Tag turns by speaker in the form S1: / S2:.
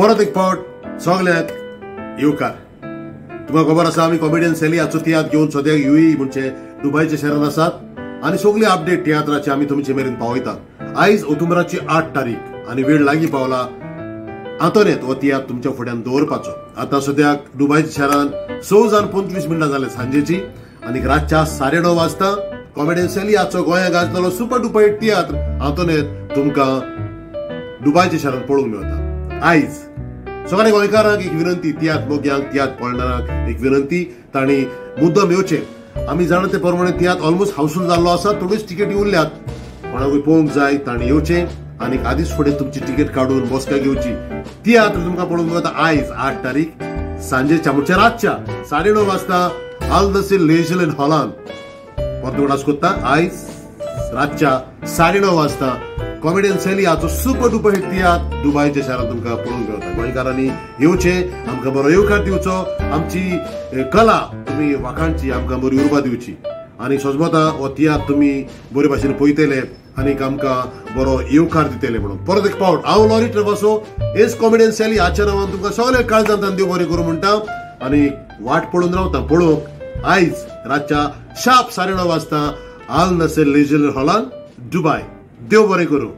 S1: परत एक फावट सगल्याक येवकार तुमकां खबर आसा आमी कॉमेडियन सेली हाचो घेवन सद्याक युई म्हणजे दुबयच्या शहरान आसात आनी सगळी अपडेट तियात्राची आमी तुमचे मेरेन पावयतात आयज ओतुंबराची आठ तारीख. आनी वेळ लागीं पावला आतोनेत हो तियात्र तुमच्या फुड्यान दवरपाचो आतां सद्याक दुबयच्या शहरान स जावन पंचवीस मिनटां जाले सांजेची. आनी रातच्या साडे णव वाजता कॉमेडियन सेली हाचो गोंया गाजतलो सुपर डुपर तियात्र आतोनेत तुमकां दुबयच्या शहरान पळोवंक मेळटा आयज सगळ्या गोंयकारांक एक विनंती तियात मोग्यांक तियात पळणारांक एक विनंती तांणी मुद्दम येवचे. आमी जाणा ते प्रमाणे तियात ऑलमोस्ट हाऊसफुल जाल्लो आसा थोड्योच तिकेटी उरल्यात. कोणाकूय पळोवंक जाय तांणी येवचे. आनी आदींच फुडें तुमची तिकेट काडून बसका घेवची. तियात्र तुमकां पळोवंक मेळटा आयज आठ तारीख सांजेच्या म्हणजे रातच्या साडे णव वाजता आल नसील हॉलांत हॉलान परतून कोत्ता आयज रातच्या साडे णव वाजता कॉमेडियन सेली हाचो सुपर डुपर हिट तियात्र दुबयच्या शारात तुमकां पळोवंक मेळटा गोंयकारांनी येवचे आमकां बरो येवकार दिवचो. आमची कला तुमी वाखाणची आमकां बरी उर्बा दिवची. आनी सोजमता हो तियात्र तुमी बरे भाशेन पळयतले आनीक आमकां बरो येवकार दितले म्हणून. परत एक पावट हांव लॉरी ट्रवासो एस कॉमेडियन सेली हाच्या नांवान तुमकां सगळे काळजांत देव बरें करूं म्हणटा. आनी वाट पळोवन रावता पळोवंक. आयज रातच्या शार्प साडे णव वाजता आल नसेल लेजल हॉलान दुबाय देव बरें करूं